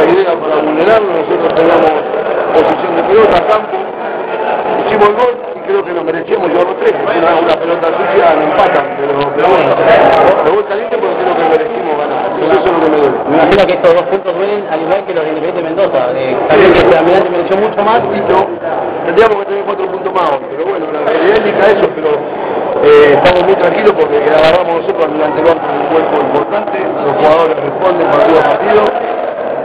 otra idea para vulnerarlo, nosotros teníamos posición de pelota, campo, hicimos el gol y creo que nos merecíamos llevar los tres, una, una pelota sucia nos empatan, pero, pero bueno, me voy caliente porque creo que merecimos ganar, eso es lo que me duele. Me imagino que estos dos puntos duelen al igual que los de Independiente Mendoza. Eh, también que Almirante mereció mucho más. Listo, tendríamos que tener cuatro puntos más pero bueno, la realidad indica eso, pero eh, estamos muy tranquilos porque agarramos nosotros al Almirante Banco un cuerpo importante, los jugadores responden partido a partido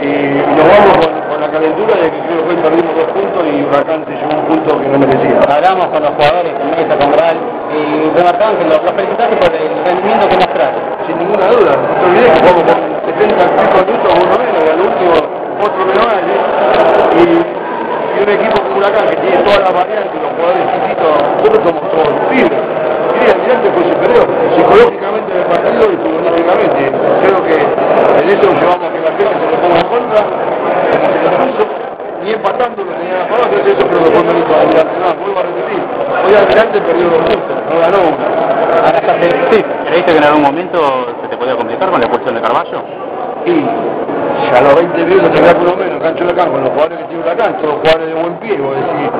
y, nos vamos con, con la calentura de que creo que hoy perdimos dos puntos y Huracán se llevó un punto que no merecía. Hablamos con los jugadores, con Mesa, con Gral, y remarcaban que los, los felicitaste por el rendimiento que mostraste. Sin ninguna duda, no te olvides que jugamos con 70 minutos, uno menos, y al último otro menos y, y un equipo como Huracán que tiene todas las variantes, los jugadores chiquitos, nosotros somos todos fibras. Y el Almirante fue superior, psicológicamente en el partido y futbolísticamente. Creo que en eso llevamos a la contra, puso, ni empatando lo tenía a favor, entonces eso creo que fue mérito de Almirante. No, vuelvo a repetir, hoy Almirante perdió dos puntos, no ganó uno. Sí. ¿Creíste que en algún momento se te podía complicar con la expulsión de Carballo? Y ya a los 20 minutos te por lo menos cancho de Huracán con los jugadores que tiene Huracán, todos jugadores de buen pie, vos decís,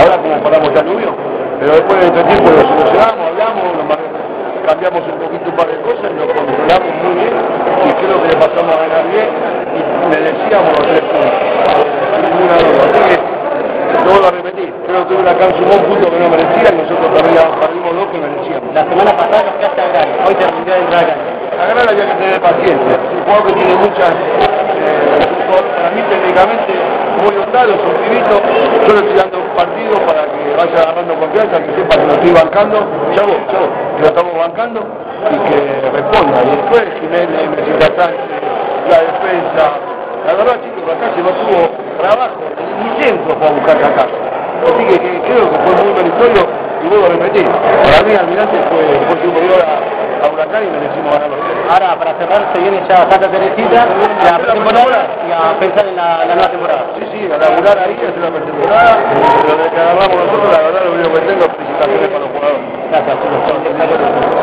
ahora como paramos ya lluvio, pero después de este tiempo lo solucionamos, hablamos, cambiamos un poquito un par de cosas y lo controlamos muy bien y creo que le pasamos a ganar bien y merecíamos los tres puntos, sin ninguna duda. Así que, lo vuelvo a repetir, creo que Huracán sumó un punto que no merecía y nosotros perdimos, perdimos dos que merecíamos. La semana pasada nos quedaste a hoy te a entrar a cancha. Agarrar había que tener paciencia. Un jugador que tiene muchas. Eh, para mí técnicamente muy dotado, es un pibito. Yo le estoy dando un partido para vaya agarrando confianza, que sepa que lo estoy bancando. Chavo, chavo, que lo estamos bancando y que responda. Y después Jiménez, Messi Sánchez, la defensa. La verdad, chicos, acá se no tuvo trabajo, ni centro para buscar acá. Así que, que creo que fue muy meritorio y vuelvo a repetir. Para mí Almirante fue, fue superior a, a Huracán y merecimos ganar los tres. Ahora, para cerrar, se viene ya Santa Teresita, y a pensar en la, la nueva temporada. Sí, sí, a laburar ahí, hacer la pretemporada, pero de que agarramos nosotros, la verdad, lo único que tengo es felicitaciones para los jugadores. Gracias, chicos.